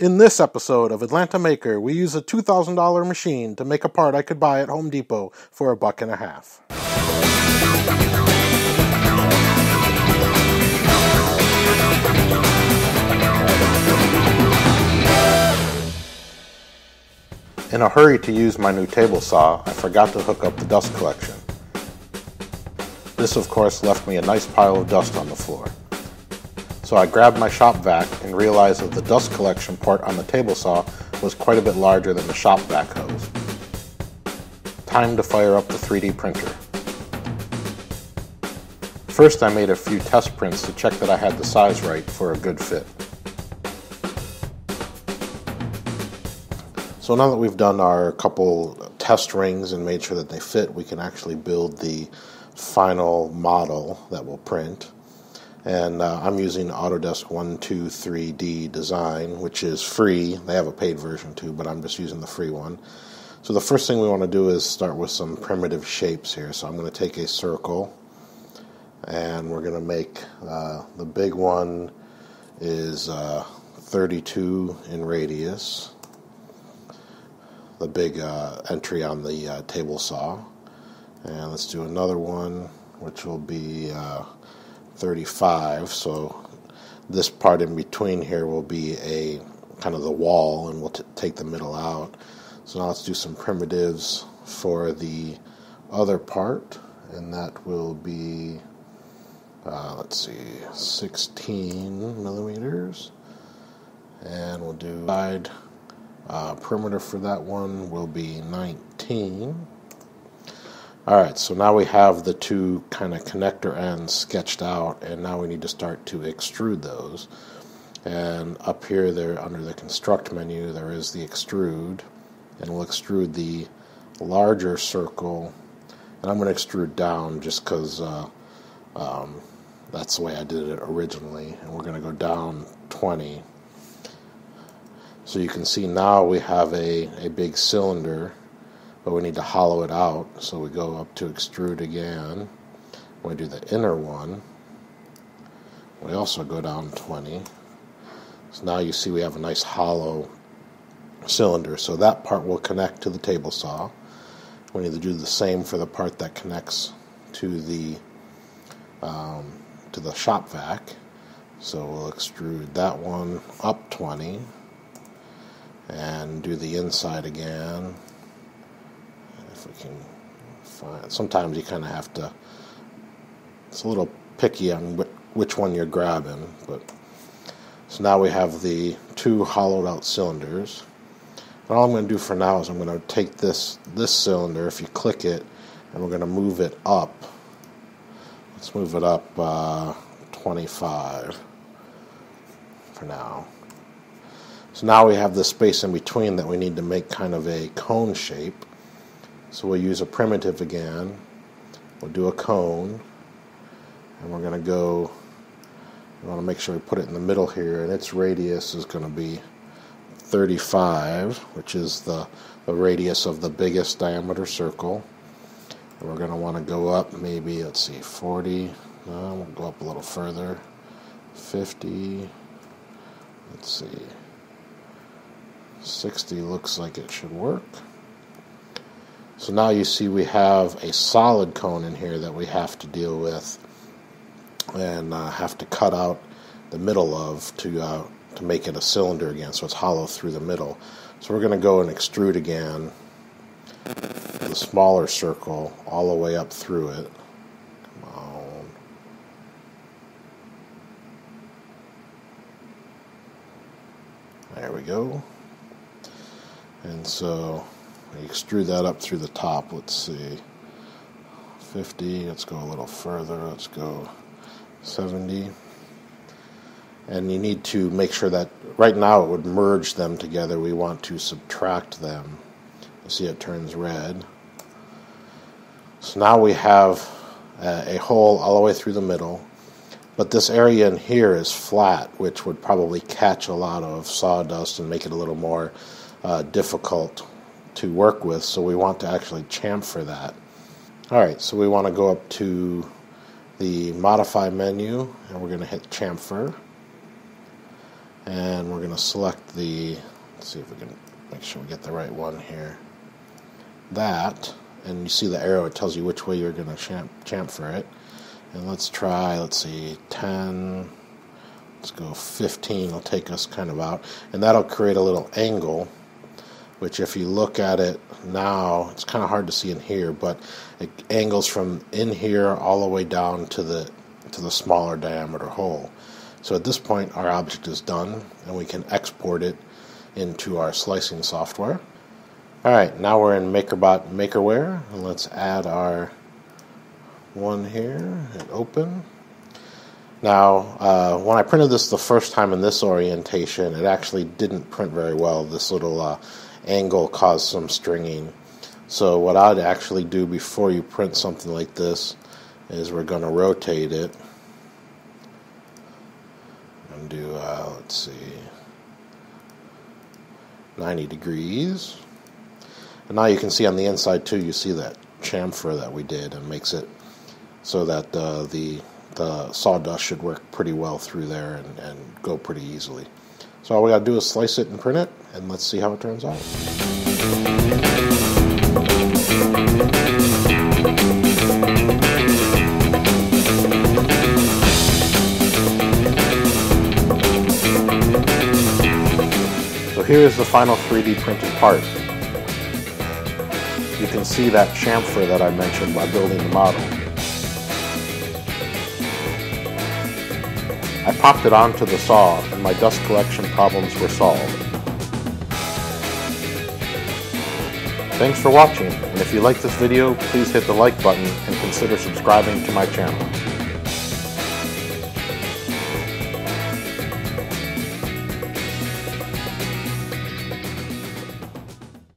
In this episode of Atlanta Maker, we use a $2,000 machine to make a part I could buy at Home Depot for a buck and a half. In a hurry to use my new table saw, I forgot to hook up the dust collection. This of course left me a nice pile of dust on the floor. So I grabbed my shop vac and realized that the dust collection port on the table saw was quite a bit larger than the shop vac hose. Time to fire up the 3D printer. First I made a few test prints to check that I had the size right for a good fit. So now that we've done our couple test rings and made sure that they fit, we can actually build the final model that we'll print. And uh, I'm using Autodesk 123D design, which is free. They have a paid version too, but I'm just using the free one. So the first thing we want to do is start with some primitive shapes here. So I'm going to take a circle and we're going to make uh, the big one is uh, 32 in radius the big uh, entry on the uh, table saw. And let's do another one, which will be uh, 35. So this part in between here will be a kind of the wall, and we'll t- take the middle out. So now let's do some primitives for the other part, and that will be, uh, let's see, 16 millimeters. And we'll do side uh, perimeter for that one will be 19. Alright, so now we have the two kind of connector ends sketched out, and now we need to start to extrude those. And up here, there under the construct menu, there is the extrude, and we'll extrude the larger circle. And I'm going to extrude down just because uh, um, that's the way I did it originally. And we're going to go down 20 so you can see now we have a, a big cylinder, but we need to hollow it out. So we go up to extrude again. We do the inner one. We also go down 20. So now you see we have a nice hollow cylinder. So that part will connect to the table saw. We need to do the same for the part that connects to the um, to the shop vac. So we'll extrude that one up 20 and do the inside again. Sometimes you kind of have to. It's a little picky on which one you're grabbing, but so now we have the two hollowed out cylinders. And all I'm going to do for now is I'm going to take this this cylinder. If you click it, and we're going to move it up. Let's move it up uh, 25 for now. So now we have the space in between that we need to make kind of a cone shape. So we'll use a primitive again. We'll do a cone. And we're going to go, we want to make sure we put it in the middle here. And its radius is going to be 35, which is the, the radius of the biggest diameter circle. And we're going to want to go up maybe, let's see, 40. No, we'll go up a little further. 50. Let's see. 60 looks like it should work. So now you see we have a solid cone in here that we have to deal with and uh, have to cut out the middle of to uh, to make it a cylinder again so it's hollow through the middle. So we're going to go and extrude again the smaller circle all the way up through it. Come on. There we go. And so we extrude that up through the top. Let's see. 50. Let's go a little further. Let's go 70. And you need to make sure that right now it would merge them together. We want to subtract them. You see it turns red. So now we have a hole all the way through the middle. But this area in here is flat, which would probably catch a lot of sawdust and make it a little more uh, difficult to work with, so we want to actually chamfer that. All right, so we want to go up to the modify menu and we're going to hit chamfer. and we're going to select the, see if we can make sure we get the right one here. That, and you see the arrow, it tells you which way you're going to chamf- chamfer it. And let's try, let's see, 10, let's go 15, It'll take us kind of out. And that'll create a little angle, which if you look at it now, it's kind of hard to see in here, but it angles from in here all the way down to the to the smaller diameter hole. So at this point, our object is done, and we can export it into our slicing software. All right, now we're in MakerBot Makerware, and let's add our one here and open. Now, uh, when I printed this the first time in this orientation, it actually didn't print very well. This little uh, angle cause some stringing. So what I'd actually do before you print something like this is we're going to rotate it and do, uh, let's see, 90 degrees. And now you can see on the inside too, you see that chamfer that we did and makes it so that uh, the, the sawdust should work pretty well through there and, and go pretty easily. So all we gotta do is slice it and print it, and let's see how it turns out. So here is the final 3D printed part. You can see that chamfer that I mentioned by building the model. I popped it onto the saw and my dust collection problems were solved. Thanks for watching, and if you like this video, please hit the like button and consider subscribing to my channel.